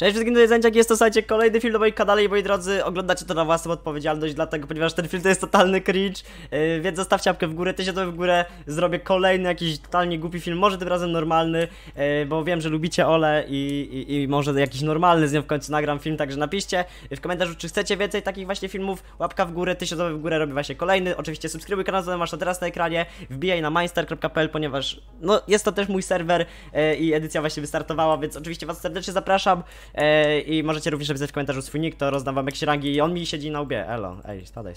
Cześć wszystkim, to jest Zęciak, jest to słuchajcie kolejny film na moim kanale i moi drodzy, oglądacie to na własną odpowiedzialność, dlatego, ponieważ ten film to jest totalny cringe, yy, więc zostawcie łapkę w górę, tysiąc w górę, zrobię kolejny jakiś totalnie głupi film, może tym razem normalny, yy, bo wiem, że lubicie Ole i, i, i może jakiś normalny z nią w końcu nagram film, także napiszcie w komentarzu, czy chcecie więcej takich właśnie filmów, łapka w górę, tysiąc w górę, robię właśnie kolejny, oczywiście subskrybuj kanał, masz to teraz na ekranie, wbijaj na mindstar.pl, ponieważ, no, jest to też mój serwer yy, i edycja właśnie wystartowała, więc oczywiście was serdecznie zapraszam, E, I możecie również napisać w komentarzu swój nick, to rozdam wam jakieś rangi i on mi siedzi na łbie. Elo, ej, spadaj.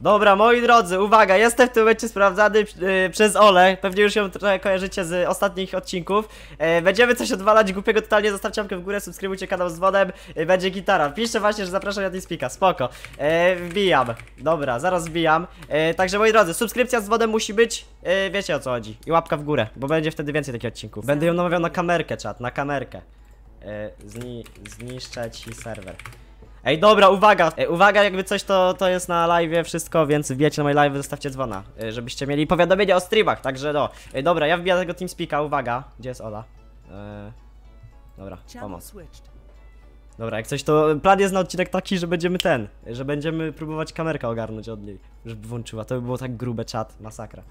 Dobra, moi drodzy, uwaga, jestem w tym momencie sprawdzany yy, przez Ole, pewnie już ją trochę kojarzycie z ostatnich odcinków. Yy, będziemy coś odwalać głupiego totalnie, zostawcie łapkę w górę, subskrybujcie kanał z wodem, yy, będzie gitara. Piszcie właśnie, że zapraszam na Teamspeaka, spoko. Wbijam, dobra, zaraz wbijam. Także moi drodzy, subskrypcja z wodem musi być, wiecie o co chodzi. I łapka w górę, bo będzie wtedy więcej takich odcinków. Będę ją namawiał na kamerkę, czat, na kamerkę. E, zni zniszczę ci serwer. Ej, dobra, uwaga! E, uwaga, jakby coś to, to jest na live wszystko, więc wbijajcie na moje live, zostawcie dzwona, e, żebyście mieli powiadomienia o streamach, także no. E, dobra, ja wbijam tego TeamSpeaka, uwaga. Gdzie jest Ola? E, dobra, pomoc. Dobra, jak coś to plan jest na odcinek taki, że będziemy ten, że będziemy próbować kamerkę ogarnąć od niej, żeby włączyła, to by było tak grube czat, masakra.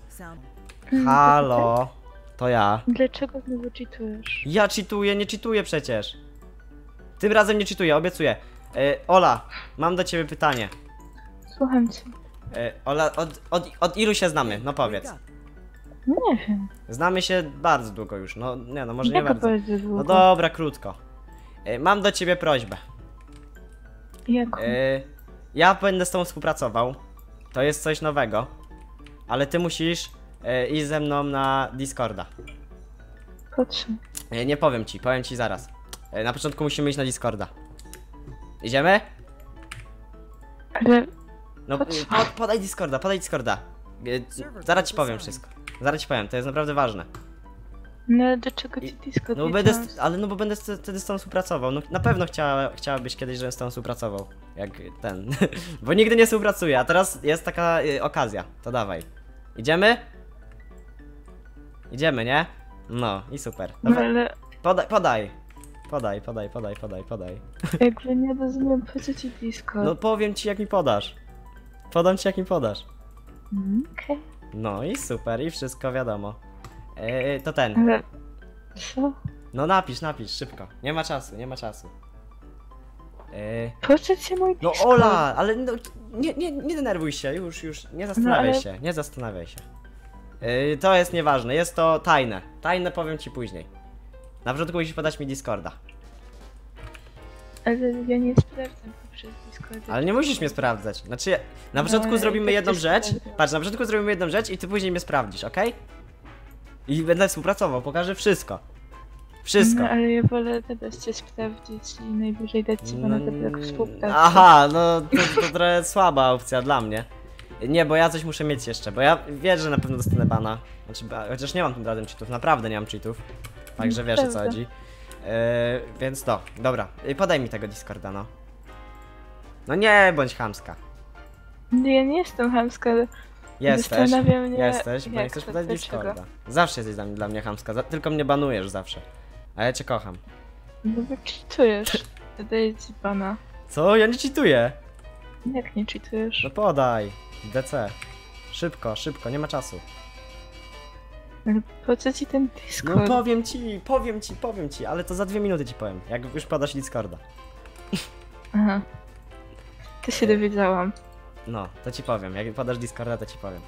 Halo, to ja. Dlaczego znowu cheatujesz? Ja cheatuję, nie cheatuję przecież. Tym razem nie cheatuję, obiecuję. E, Ola, mam do ciebie pytanie. Słucham cię. E, Ola, od, od, od ilu się znamy? No powiedz. Nie wiem. Znamy się bardzo długo już, no nie no, może nie bardzo długo? No dobra, krótko. E, mam do ciebie prośbę. Jaką? E, ja będę z tobą współpracował. To jest coś nowego. Ale ty musisz e, iść ze mną na Discorda. Co? E, nie powiem ci, powiem ci zaraz. E, na początku musimy iść na Discorda. Idziemy? Ale No, co? pod, podaj Discorda, podaj Discorda. Zaraz ci powiem wszystko. Zaraz ci powiem, to jest naprawdę ważne. no ale dlaczego ci Discord No bo będę, z, ale no bo będę z- wtedy z tobą współpracował. No na pewno chciała, chciałabyś kiedyś, żebym z tobą współpracował. Jak ten. bo nigdy nie współpracuję, a teraz jest taka y, okazja. To dawaj. Idziemy? Idziemy, nie? No i super. No Dobra, ale podaj, podaj. Podaj, podaj, podaj, podaj, podaj. jakby nie rozumiem po co ci Discord. No powiem ci jak mi podasz. Podam ci jak mi podasz. Mm, Okej. No i super, i wszystko wiadomo. Yy, to ten. Ale... Co? No napisz, napisz, szybko. Nie ma czasu, nie ma czasu. Yy, Po co ci mój no Discord? Ola, ale no, nie, nie, nie denerwuj się, już, już, nie zastanawiaj No, ale- się, nie zastanawiaj się. Yy, to jest nieważne, jest to tajne. Tajne powiem ci później. Na początku musisz podać mi Discorda. Ale ja nie sprawdzam poprzez Discord. Ale nie musisz mnie sprawdzać. Znaczy, ja- na No, początku ale zrobimy tak jedną też rzecz. sprawdzę. Patrz, na początku zrobimy jedną rzecz i ty później mnie sprawdzisz, okej? I będę współpracował, pokażę wszystko. Wszystko. No ale ja wolę teraz cię sprawdzić i najwyżej dać ci na to jak współpracę. No, Aha, no to, to trochę słaba opcja dla mnie. Nie, bo ja coś muszę mieć jeszcze, bo ja wierzę, że na pewno dostanę bana. Znaczy, chociaż nie mam tym razem cheatów, naprawdę nie mam cheatów. Także wiesz o co chodzi. Yy, więc to, dobra, podaj mi tego Discorda, no. No nie bądź chamska. No ja nie jestem chamska, ale Jesteś, mnie jesteś, bo nie chcesz podać. Discorda. Zawsze jesteś dla mnie, dla mnie chamska, za, tylko mnie banujesz zawsze. A ja cię kocham. No bo cheatujesz. Daję ci pana. Co? Ja nie cheatuję. Jak nie cheatujesz? No podaj. DC. Szybko, szybko, nie ma czasu. Ale po co ci ten No Discord? powiem ci, powiem ci, powiem ci, ale to za dwie minuty ci powiem, jak już podasz Discorda. Aha. To się dowiedziałam. No, to ci powiem, jak podasz Discorda, to ci powiem.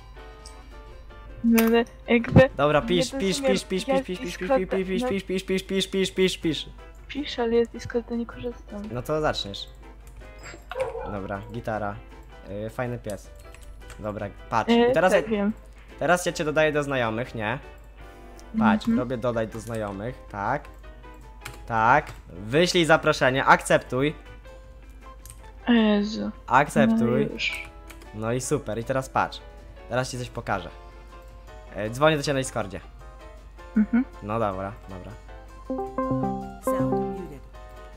No ale jakby Dobra, pisz, pisz, pisz, pisz, pisz, pisz, pisz, pisz, pisz, pisz, no- pisz, pisz, pisz, pisz, pisz, pisz, pisz. pisz, ale ja z Discorda nie korzystam. No to zaczniesz. Dobra, gitara. Yy, fajny pies. Dobra, patrz. E, I teraz, tak ja, wiem. teraz ja cię dodaję do znajomych, nie? Patrz, Mhm. robię dodaj do znajomych, tak. Tak. Wyślij zaproszenie, akceptuj. Jezu. Akceptuj. No już. No i super, i teraz patrz. Teraz ci coś pokażę. E, dzwonię do ciebie na Discordzie. Mhm. No dobra, dobra. Sound muted.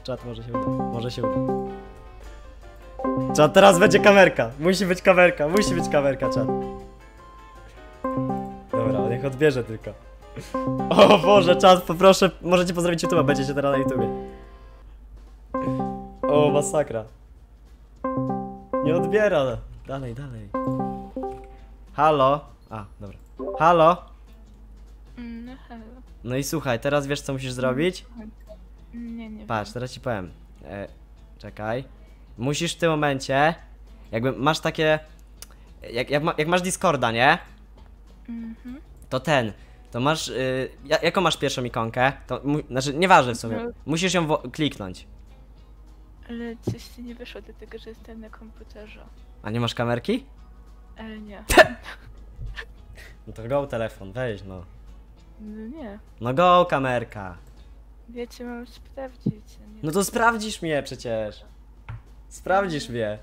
Czat może się uda. Może się uda. Czat, teraz będzie kamerka. Musi być kamerka, musi być kamerka, czat. Dobra, niech odbierze tylko. O Boże, czat, poproszę, możecie pozdrowić YouTube'a, będziecie teraz na YouTubie. masakra. Nie odbiera. Dalej, dalej. Halo? A, dobra. Halo? Mm, No. No i słuchaj, teraz wiesz co musisz zrobić? Nie, nie Patrz, teraz ci powiem. E, czekaj. Musisz w tym momencie, jakby masz takie, jak, jak, ma, jak masz Discorda, nie? Mhm. To ten, to masz, y, ja- jaką masz pierwszą ikonkę? To, mu, znaczy, nieważne w sumie, No. musisz ją kliknąć. Ale coś ci nie wyszło do tego, że jestem na komputerze. A nie masz kamerki? Ale nie. No to go telefon, weź no. No nie. No go kamerka. Wiecie, mam sprawdzić. No to sprawdzisz mnie przecież. Sprawdzisz mnie.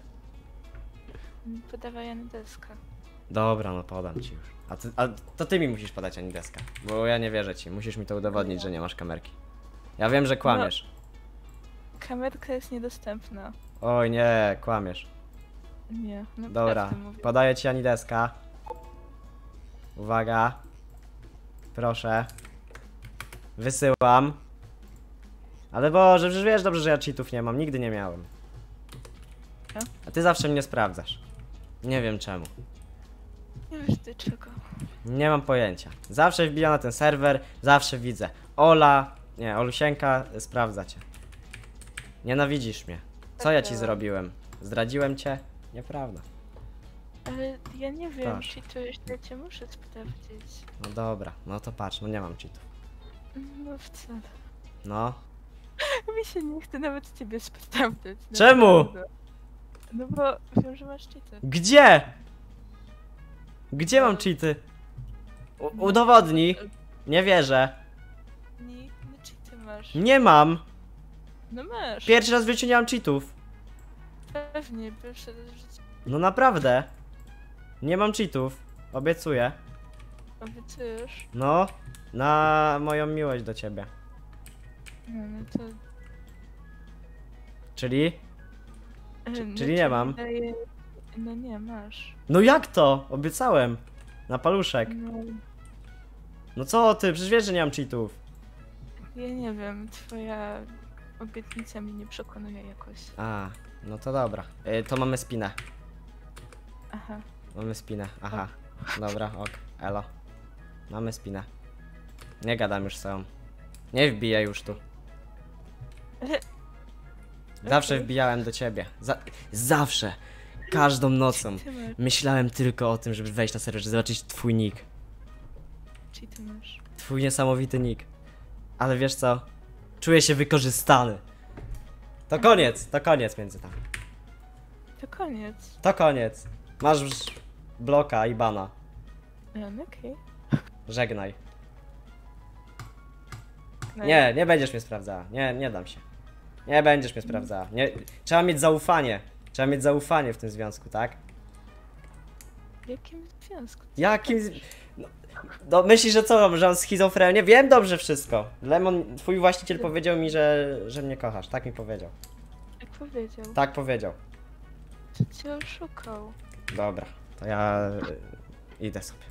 Podawaj na deskę. Dobra, no podam ci już. A, ty, a to ty mi musisz podać ani deska. Bo ja nie wierzę ci. Musisz mi to udowodnić, że nie masz kamerki. Ja wiem, że kłamiesz. Kamerka jest niedostępna. Oj nie, kłamiesz. Nie, no Dobra, podaję ci ani deska. Uwaga. Proszę. Wysyłam. Ale Boże, przecież wiesz dobrze, że ja cheatów nie mam. Nigdy nie miałem. Ty zawsze mnie sprawdzasz. Nie wiem czemu. Nie wiesz do czego. Nie mam pojęcia. Zawsze wbijam na ten serwer, zawsze widzę. Ola, nie, Olusieńka, sprawdza cię. Nienawidzisz mnie. Co ja ci zrobiłem? Zdradziłem cię? Nieprawda. Ale ja nie wiem, Proszę. czy to jeszcze cię muszę sprawdzić. No dobra, no to patrz, no nie mam cheatów. No wcale. No, Mi się nie chce nawet ciebie sprawdzać. Czemu? naprawdę. No bo wiem, że masz cheaty. Gdzie? Gdzie mam cheaty? U udowodnij. Nie wierzę. Nie, nie cheaty masz. Nie mam. No masz. Pierwszy raz w życiu nie mam cheatów. Pewnie, pierwszy raz w życiu. No naprawdę. Nie mam cheatów. Obiecuję. Obiecujesz? No, na moją miłość do ciebie. No, no to... Czyli? E, no czyli nie mam? Wydaje... No nie, masz. No jak to? Obiecałem. Na paluszek. No, No co ty? Przecież wiesz, że nie mam cheatów. ja nie wiem, twoja obietnica mnie nie przekonuje jakoś. A, no to dobra. Y, to mamy spinę. Aha. Mamy spinę. Aha. Dobra, ok. Elo. Mamy spinę. Nie gadam już z sobą. Nie wbijaj już tu. Ale... Zawsze wbijałem do ciebie. Za zawsze. Każdą nocą. Ty. Myślałem tylko o tym, żeby wejść na serwer, żeby zobaczyć twój nick. Cheaty masz. Twój niesamowity nick. Ale wiesz co? Czuję się wykorzystany. To koniec, to koniec między nami. To koniec. To koniec. Masz bloka i bana. No, okej. Żegnaj. No Nie, nie będziesz mnie sprawdzała. Nie, nie dam się. Nie będziesz mnie sprawdzała. Nie, trzeba mieć zaufanie. Trzeba mieć zaufanie w tym związku, tak? W jakim związku? Jakim. No, no myślisz, że co, że on schizofrenię? Wiem dobrze wszystko. Lemon, twój właściciel powiedział mi, że, że mnie kochasz. Tak mi powiedział. Jak powiedział? Tak powiedział. To cię oszukał. Dobra, to ja y, idę sobie.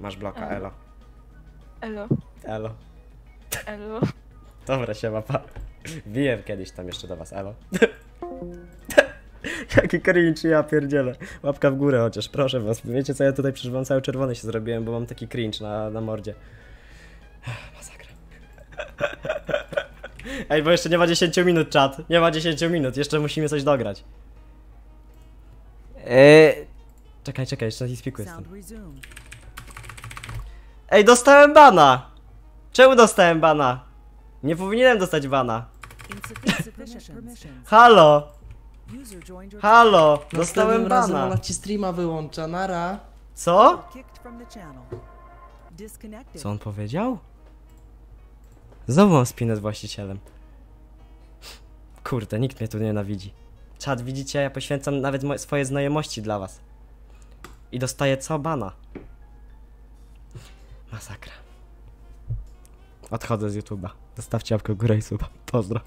Masz bloka, elo. Elo. Elo. Elo. Dobra, siema, pa. Biję kiedyś tam jeszcze do was, elo. Jaki cringe, ja pierdzielę. Łapka w górę chociaż, proszę was. Wiecie co, ja tutaj przeżywam cały czerwony się zrobiłem, bo mam taki cringe na, na mordzie. Masakra. Ej, bo jeszcze nie ma 10 minut, czat. Nie ma 10 minut, jeszcze musimy coś dograć. Eee... Czekaj, czekaj, jeszcze tym. Sound resumed. Ej, dostałem bana! Czemu dostałem bana? Nie powinienem dostać bana. Halo! Halo! Dostałem razem bana. ona ci streama wyłącza, nara. Co? Co on powiedział? Znowu mam spinę z właścicielem. Kurde, nikt mnie tu nie nienawidzi. Czad, widzicie, ja poświęcam nawet moje, swoje znajomości dla was. I dostaję co? Bana. Masakra. Odchodzę z YouTube'a. Zostawcie łapkę w górę i suba. Pozdro.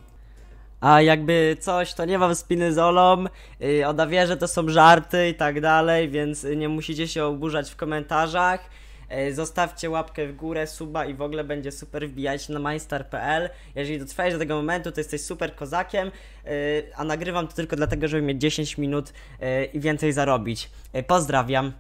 A jakby coś, to nie mam spiny z Olą. Yy, ona wie, że to są żarty i tak dalej, więc y, nie musicie się oburzać w komentarzach. E, Zostawcie łapkę w górę, suba i w ogóle będzie super. Wbijajcie na mindstar.pl. Jeżeli dotrwałeś do tego momentu, to jesteś super kozakiem, e, a nagrywam to tylko dlatego, żeby mieć 10 minut e, i więcej zarobić. Pozdrawiam.